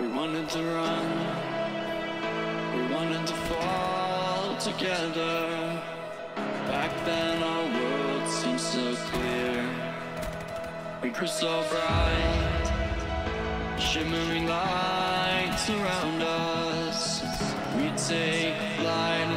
We wanted to run, we wanted to fall together. Back then our world seemed so clear. We grew so bright, shimmering lights around us. We take flight.